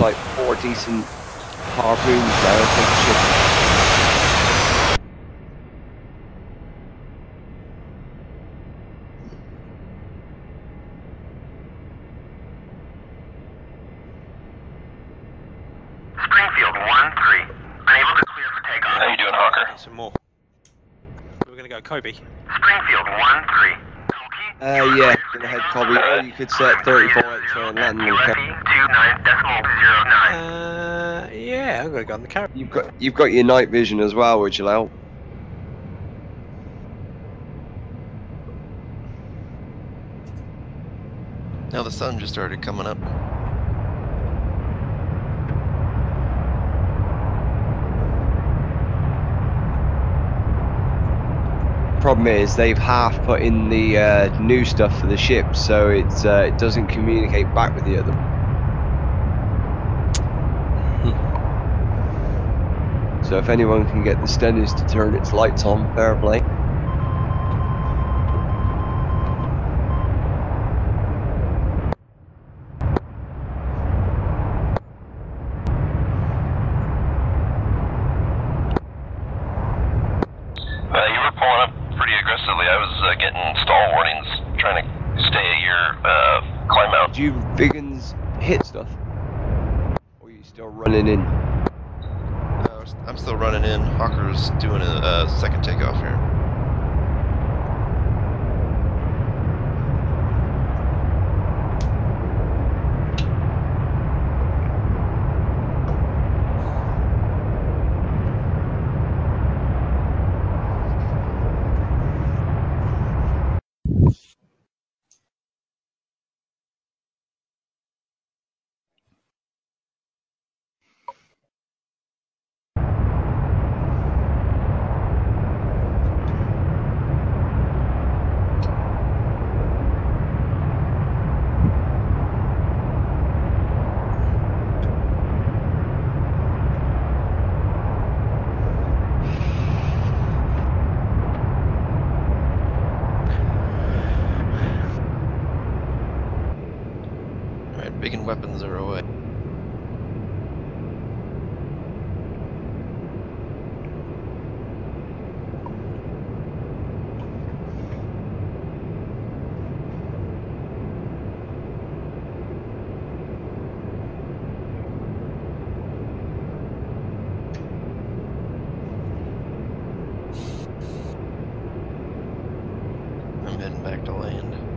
like four decent harpoons there. I think it should Springfield 1-3. Unable to clear for takeoff. How you doing, Hawker? Some more. We're gonna go Kobe. Springfield 1-3. Uh, yeah, go ahead, Colby. Or you could set 34 extra and land on the carrier. Two nine decimal zero nine. Uh, yeah, I'm gonna go on the carrot. You've got you've got your night vision as well, which will help. Now the sun just started coming up. Problem is they've half put in the uh, new stuff for the ship, so it's uh, it doesn't communicate back with the other. So if anyone can get the Stennis to turn its lights on, fair play. Uh, you were pulling up pretty aggressively. I was uh, getting stall warnings, trying to stay at your uh, climb out. Do you Viggens hit stuff? Or are you still running in? Uh, I'm still running in. Hawker's doing a, a second takeoff here. Alright, Viggen weapons are away. I'm heading back to land.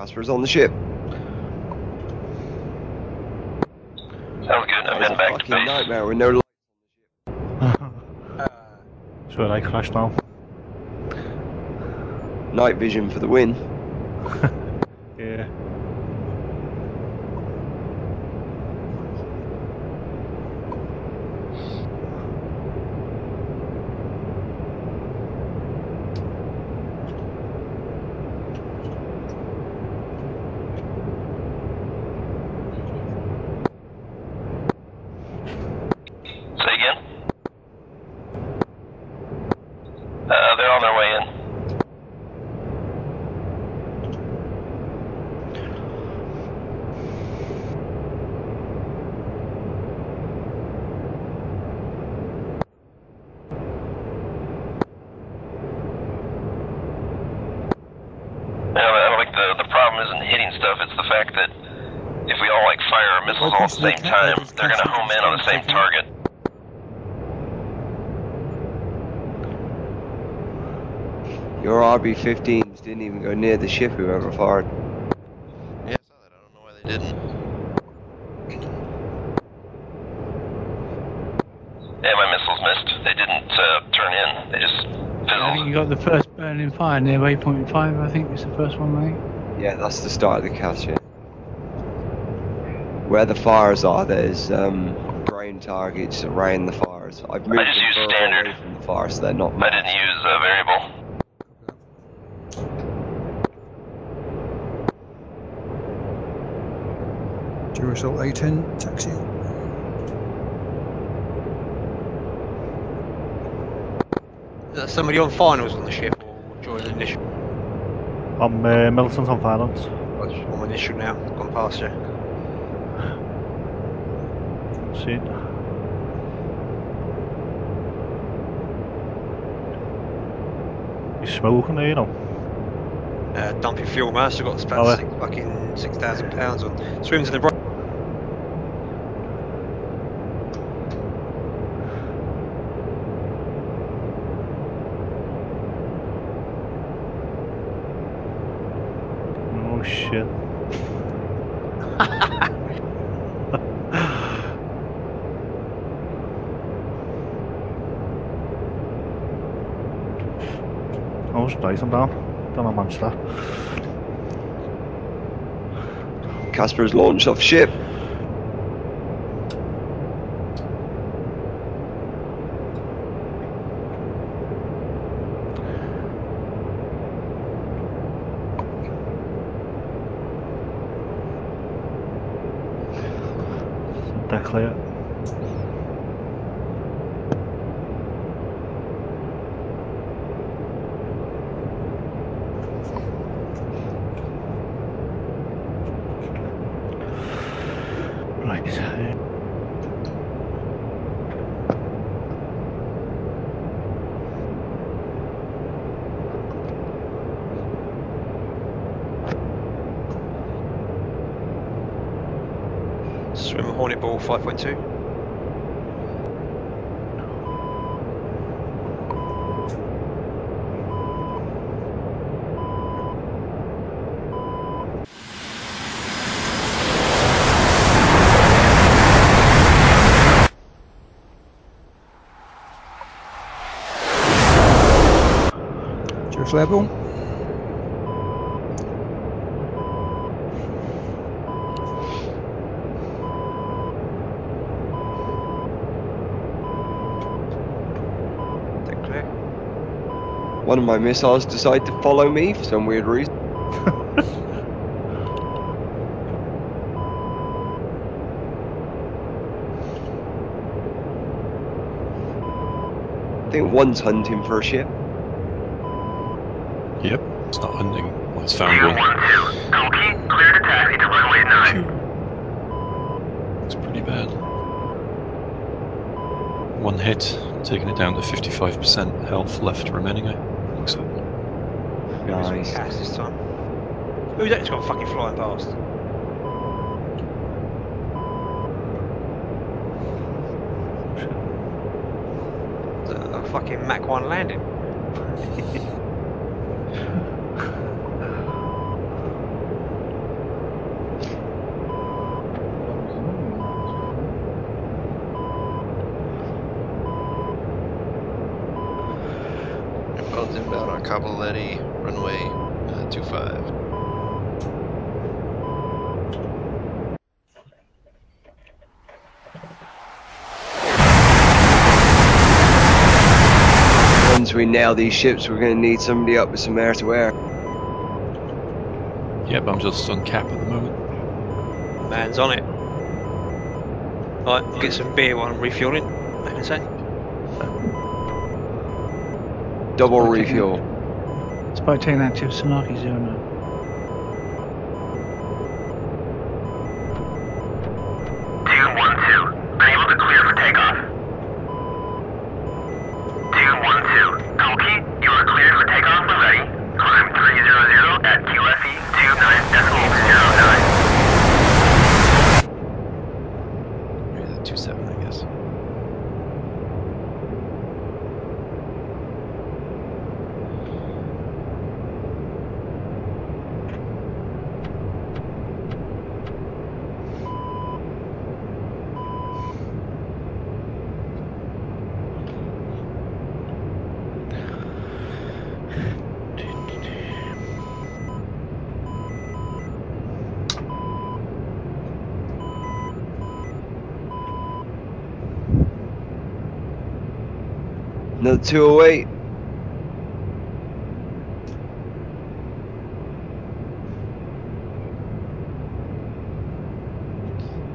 Casper's on the ship. Sounds good. I'm heading back to Fucking base. nightmare with no light. Uh, So they crashed now. Night vision for the win. Yeah. Say again? Uh, they're on their way in. Yeah, I don't think the, the problem isn't hitting stuff, it's the fact that if we all like fire our missiles all at the same time, they're gonna home in on the same target. Your RB-15s didn't even go near the ship whoever fired. Yeah, I saw that. I don't know why they didn't. Yeah, my missiles missed. They didn't uh, turn in. They just I think you got the first burning fire near waypoint 5, I think was the first one, mate. Yeah, that's the start of the cast, yeah. Where the fires are, there's um, grain targets around the fires. I've moved just them used standard. away from the fire, so they're not I didn't use a variable. Duracell A10 taxi. Is that somebody on finals on the ship or joining the initial? I'm uh, Milton's on finance. I'm on initial now. Gone past you. See. You smoking there, you know? Uh, dump your fuel, man. So got Oh, about yeah. six, fucking six thousand pounds on. Swims in the. Oh shit. Nice and down. Down on Manchester. Casper's launched off ship. Deck clear. Right. uh, Swim Hornet Ball 5.2. Duracell One of my missiles decided to follow me for some weird reason. I think one's hunting for a ship. Yep, it's not hunting. Well, it's found one runway nine. It's pretty bad. One hit, taking it down to 55% health left remaining. Nice. This time. Who's that just gone fucking flying past? A fucking Mach 1 landing. Both inbound on Kobuleti, runway uh, 25. Once we nail these ships, we're going to need somebody up with some air to air. Yep, I'm just on cap at the moment. Man's on it. Right, get some beer while I'm refueling. Back in a sec. Double refuel. Spike taking active, Sanaki zero Another 208.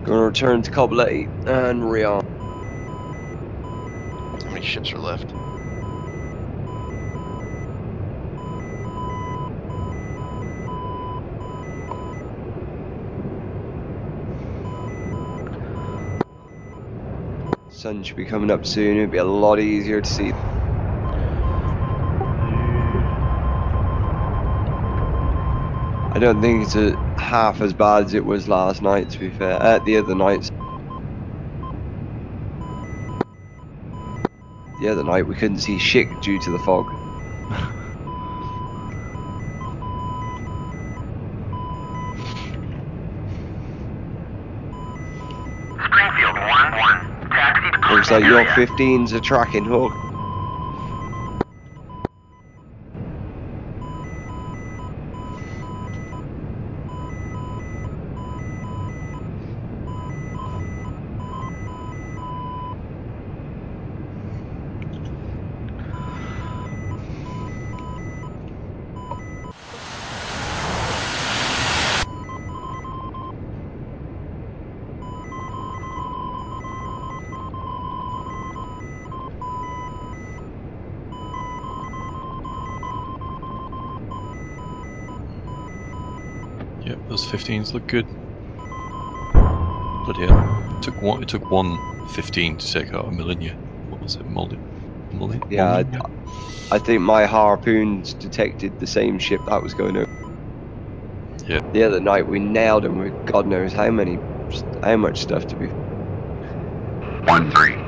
Gonna return to 8 and rearm. How many ships are left? Sun should be coming up soon. It'd be a lot easier to see. I don't think it's a, half as bad as it was last night. To be fair, uh, the other nights. The other night we couldn't see shit due to the fog. Taxi to Looks closing like your 15's a tracking hook. 15s look good. Bloody hell. It took one, it took one 15 to take out a Molniya. What was it? Mulli? Mulli? Yeah, Molniya? I think my harpoons detected the same ship that was going over. Yeah. The other night we nailed them with God knows how many, how much stuff to be. 1-3.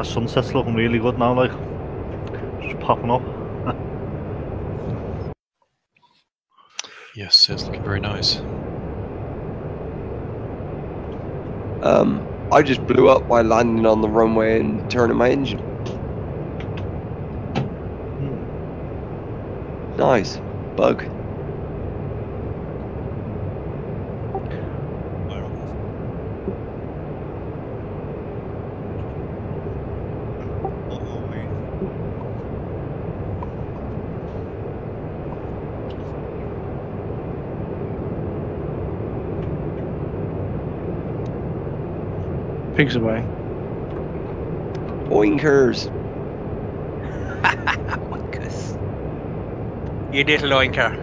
My sunset's looking really good now, like. Just popping up. Yes, it's looking very nice. Um, I just blew up by landing on the runway and turning my engine. Nice. Bug. Pigs away. Oinkers. Oinkers. You little oinker.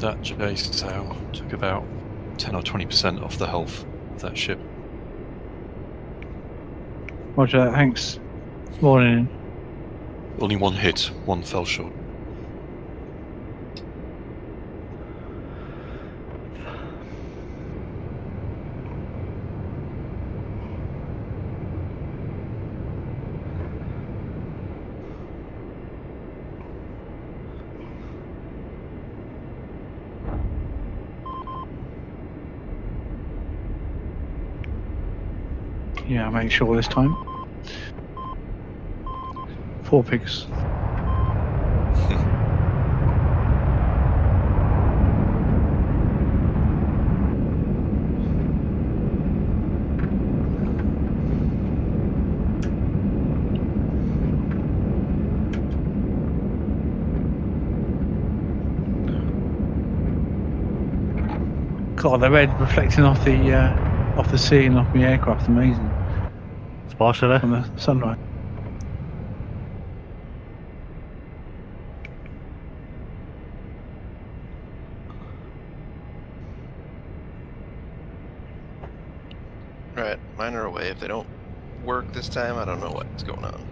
That J sail took about 10 or 20% off the health of that ship. Roger that, Hanks. Morning. Only one hit, one fell short. Yeah, I'll make sure this time. Four pigs. God, the red reflecting off the uh, off the sea and off the aircraft, amazing. Splash it, on the sunrise. Right, mine are away. If they don't work this time, I don't know what's going on.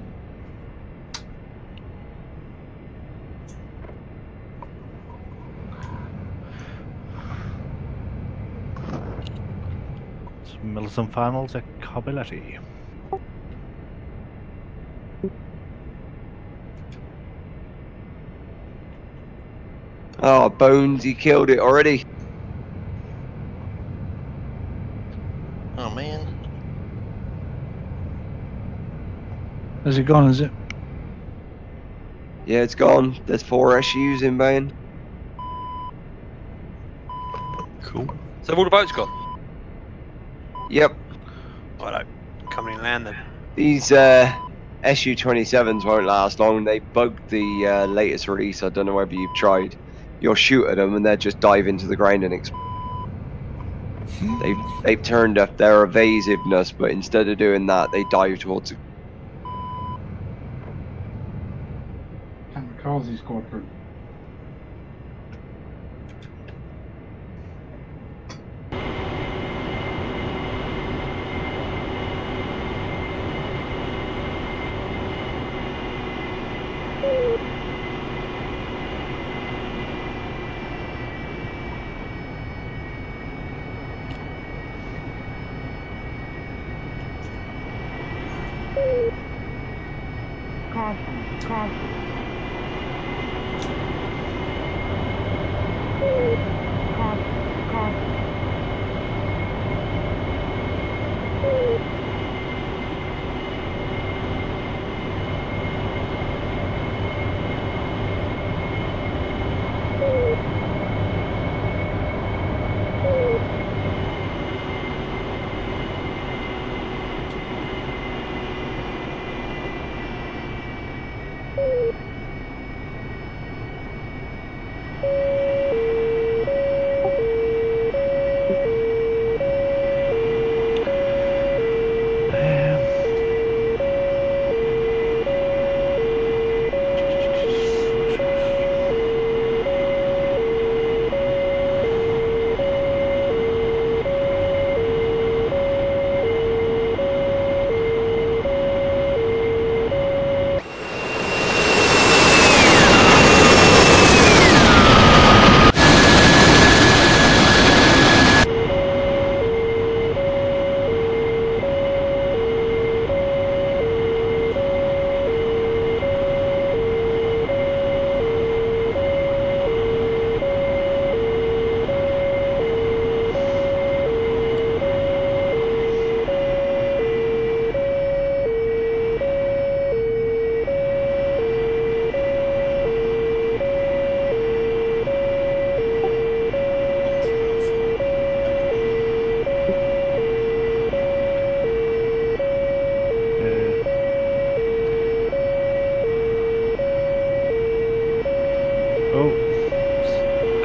It's Millicent Finals at Kobuleti. Oh, Bones, he killed it already. Oh man. Has it gone? Is it? Yeah, it's gone. There's four SUs inbound. Cool. So all the boats gone? Yep. Righto. Coming in land then. These uh, SU-27s won't last long. They bugged the uh, latest release. I don't know whether you've tried. You'll shoot at them and they'll just dive into the ground and explode. They've, they've turned up their evasiveness, but instead of doing that, they dive towards. Kamikaze squadron. Yeah.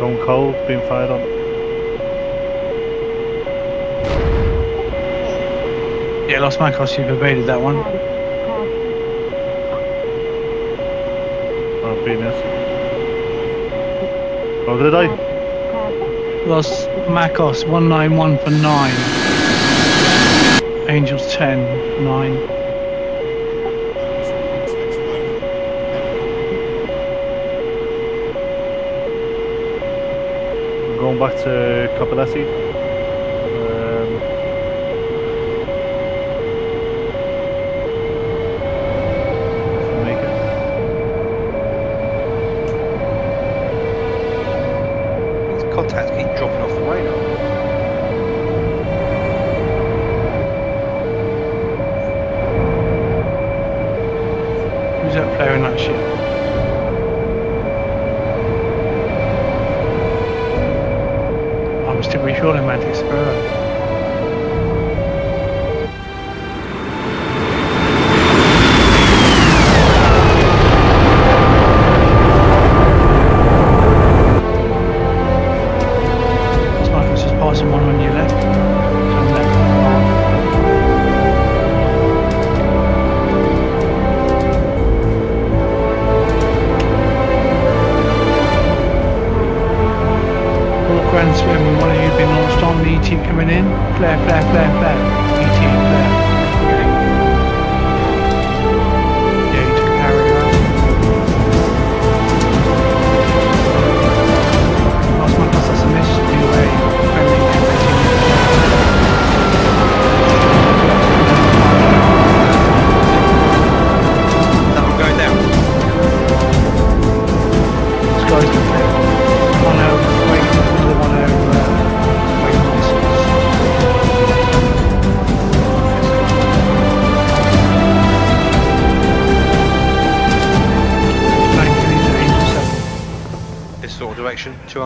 Going cold, being fired on. Yeah, Los Macos, you've evaded that one. Oh, this. Oh, did I? Lost Macos, 191 for 9. Angels 10, 9. Going back to Kobuleti.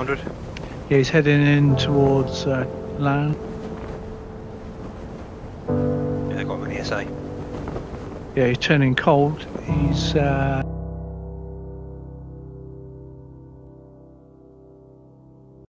100. Yeah, he's heading in towards uh, land. Yeah, they've got him in the SA. Yeah, he's turning cold. He's uh,